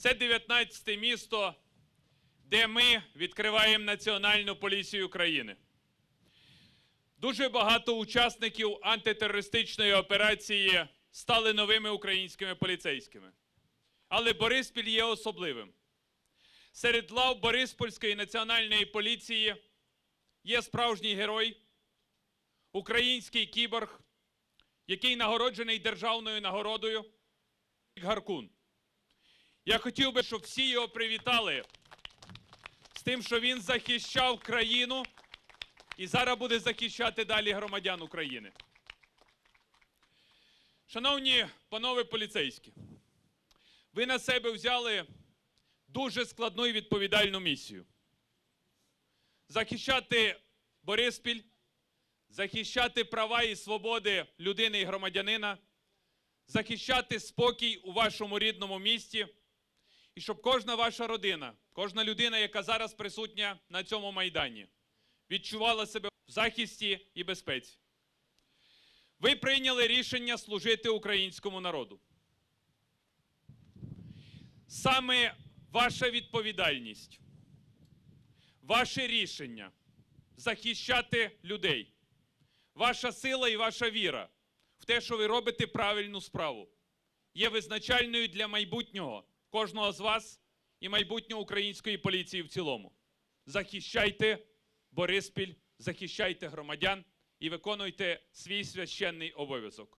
Це 19 місто, де ми відкриваємо Національну поліцію України. Дуже багато учасників антитерористичної операції стали новими українськими поліцейськими. Але Бориспіль є особливим. Серед лав Бориспольської національної поліції є справжній герой, український кіборг, який нагороджений державною нагородою Гаркун. Я хотів би, щоб всі його привітали з тим, що він захищав країну і зараз буде захищати далі громадян України. Шановні панове поліцейські, ви на себе взяли дуже складну і відповідальну місію. Захищати Бориспіль, захищати права і свободи людини і громадянина, захищати спокій у вашому рідному місті, і щоб кожна ваша родина, кожна людина, яка зараз присутня на цьому майдані, відчувала себе в захисті і безпеці. Ви прийняли рішення служити українському народу. Саме ваша відповідальність, ваше рішення захищати людей, ваша сила і ваша віра в те, що ви робите правильну справу, є визначальною для майбутнього кожного з вас і майбутнього української поліції в цілому. Захищайте Бориспіль, захищайте громадян і виконуйте свій священний обов'язок.